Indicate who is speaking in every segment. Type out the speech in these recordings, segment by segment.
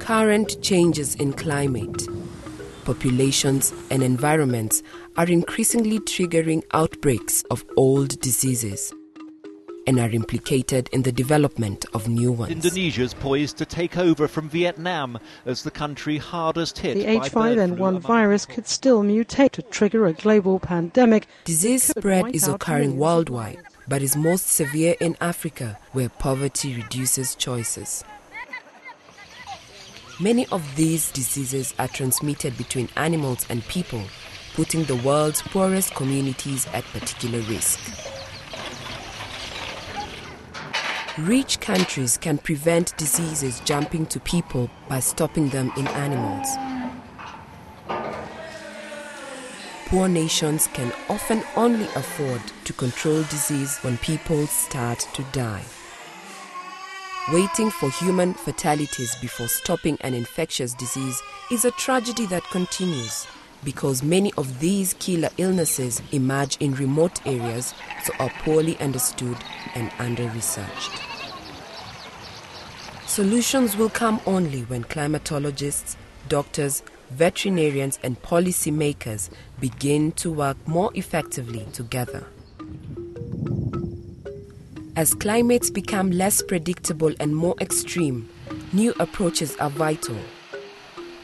Speaker 1: Current changes in climate, populations, and environments are increasingly triggering outbreaks of old diseases and are implicated in the development of new ones.
Speaker 2: Indonesia's poised to take over from Vietnam as the country hardest hit.
Speaker 3: The H5N1 virus could still mutate to trigger a global pandemic.
Speaker 1: Disease spread is occurring worldwide, but is most severe in Africa, where poverty reduces choices. Many of these diseases are transmitted between animals and people, putting the world's poorest communities at particular risk. Rich countries can prevent diseases jumping to people by stopping them in animals. Poor nations can often only afford to control disease when people start to die. Waiting for human fatalities before stopping an infectious disease is a tragedy that continues because many of these killer illnesses emerge in remote areas so are poorly understood and under researched. Solutions will come only when climatologists, doctors, veterinarians, and policymakers begin to work more effectively together. As climates become less predictable and more extreme, new approaches are vital.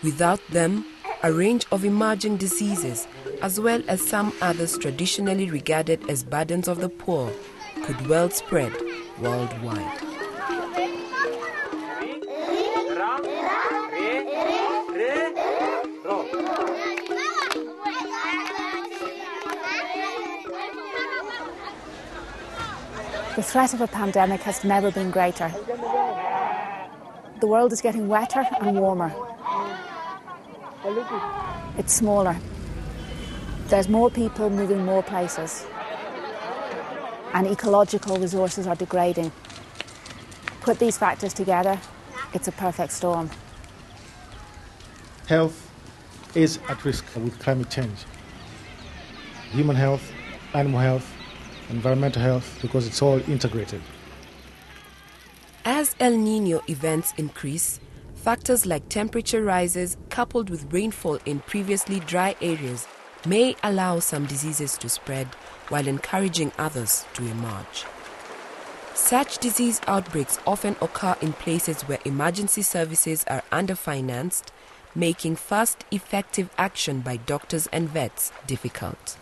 Speaker 1: Without them, a range of emerging diseases, as well as some others traditionally regarded as burdens of the poor, could well spread worldwide.
Speaker 4: The threat of a pandemic has never been greater. The world is getting wetter and warmer. It's smaller. There's more people moving more places. And ecological resources are degrading. Put these factors together, it's a perfect storm.
Speaker 5: Health is at risk with climate change. Human health, animal health, environmental health, because it's all integrated.
Speaker 1: As El Nino events increase, factors like temperature rises coupled with rainfall in previously dry areas may allow some diseases to spread while encouraging others to emerge. Such disease outbreaks often occur in places where emergency services are underfinanced, making fast, effective action by doctors and vets difficult.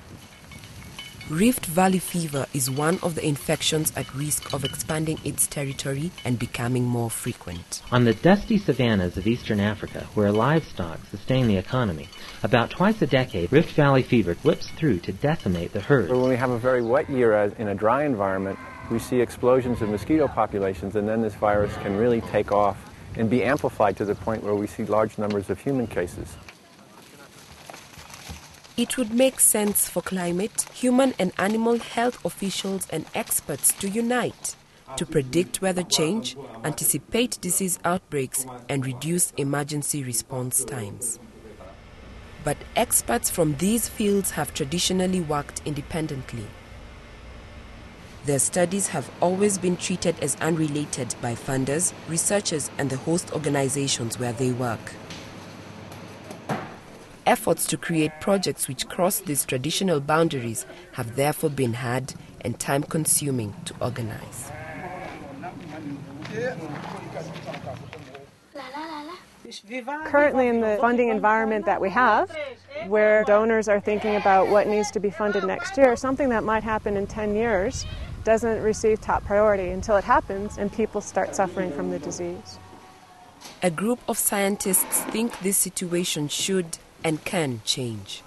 Speaker 1: Rift Valley fever is one of the infections at risk of expanding its territory and becoming more frequent.
Speaker 6: On the dusty savannas of eastern Africa, where livestock sustain the economy, about twice a decade, Rift Valley fever whips through to decimate the herd.
Speaker 7: When we have a very wet year in a dry environment, we see explosions of mosquito populations, and then this virus can really take off and be amplified to the point where we see large numbers of human cases.
Speaker 1: It would make sense for climate, human and animal health officials and experts to unite to predict weather change, anticipate disease outbreaks, and reduce emergency response times. But experts from these fields have traditionally worked independently. Their studies have always been treated as unrelated by funders, researchers, and the host organizations where they work. Efforts to create projects which cross these traditional boundaries have therefore been hard and time consuming to organize.
Speaker 8: Currently, in the funding environment that we have, where donors are thinking about what needs to be funded next year, something that might happen in 10 years doesn't receive top priority until it happens and people start suffering from the disease.
Speaker 1: A group of scientists think this situation should and can change.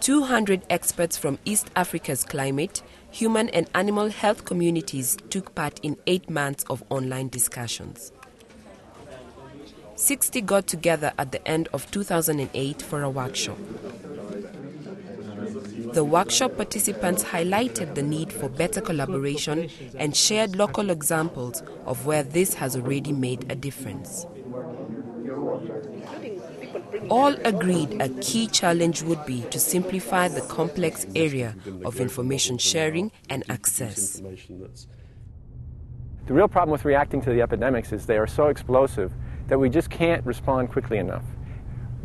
Speaker 1: 200 experts from East Africa's climate, human and animal health communities took part in eight months of online discussions. 60 got together at the end of 2008 for a workshop. The workshop participants highlighted the need for better collaboration and shared local examples of where this has already made a difference. All agreed a key challenge would be to simplify the complex area of information sharing and access.
Speaker 7: The real problem with reacting to the epidemics is they are so explosive that we just can't respond quickly enough.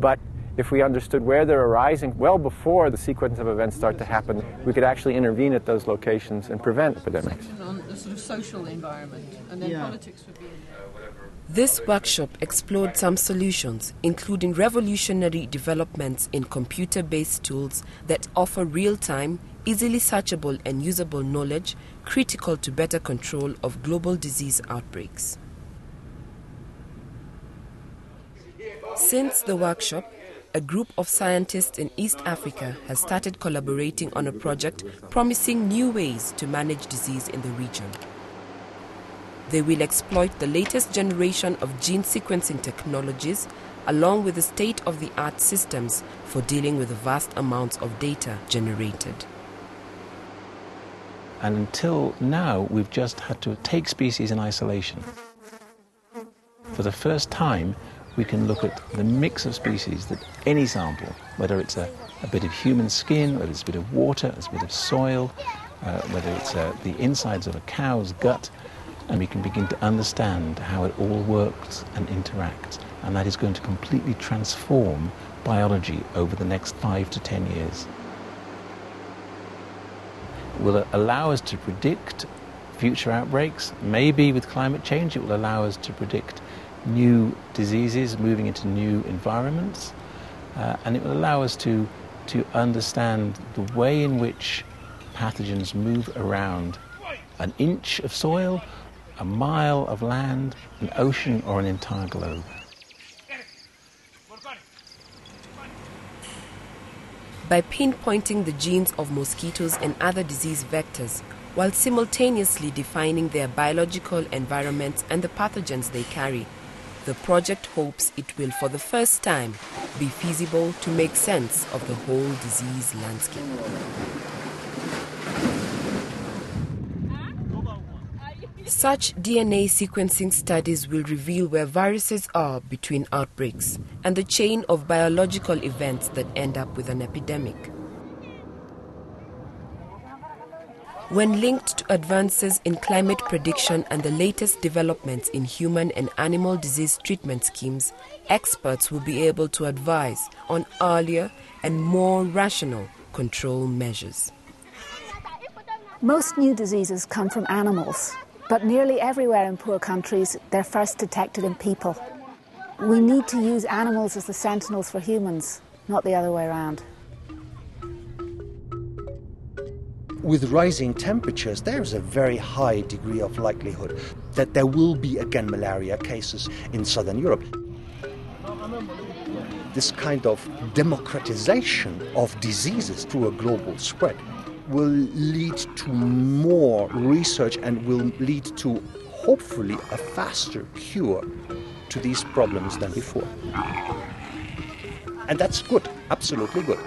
Speaker 7: But if we understood where they're arising well before the sequence of events start to happen, we could actually intervene at those locations and prevent epidemics.
Speaker 9: On the sort of social environment, and then yeah. politics would be.
Speaker 1: This workshop explored some solutions, including revolutionary developments in computer based tools that offer real time, easily searchable, and usable knowledge critical to better control of global disease outbreaks. Since the workshop, a group of scientists in East Africa has started collaborating on a project promising new ways to manage disease in the region. They will exploit the latest generation of gene sequencing technologies along with the state of the art systems for dealing with the vast amounts of data generated.
Speaker 10: And until now, we've just had to take species in isolation. For the first time, we can look at the mix of species that any sample, whether it's a, a bit of human skin, whether it's a bit of water, it's a bit of soil, uh, whether it's uh, the insides of a cow's gut, and we can begin to understand how it all works and interacts. And that is going to completely transform biology over the next five to ten years. It will allow us to predict future outbreaks. Maybe with climate change, it will allow us to predict new diseases moving into new environments. Uh, and it will allow us to, to understand the way in which pathogens move around an inch of soil a mile of land, an ocean, or an entire globe.
Speaker 1: By pinpointing the genes of mosquitoes and other disease vectors, while simultaneously defining their biological environments and the pathogens they carry, the project hopes it will, for the first time, be feasible to make sense of the whole disease landscape. Such DNA sequencing studies will reveal where viruses are between outbreaks and the chain of biological events that end up with an epidemic. When linked to advances in climate prediction and the latest developments in human and animal disease treatment schemes, experts will be able to advise on earlier and more rational control measures.
Speaker 4: Most new diseases come from animals, but nearly everywhere in poor countries, they're first detected in people. We need to use animals as the sentinels for humans, not the other way around.
Speaker 11: With rising temperatures, there's a very high degree of likelihood that there will be again malaria cases in southern Europe. This kind of democratization of diseases through a global spread will lead to more research and will lead to hopefully a faster cure to these problems than before. And that's good, absolutely good.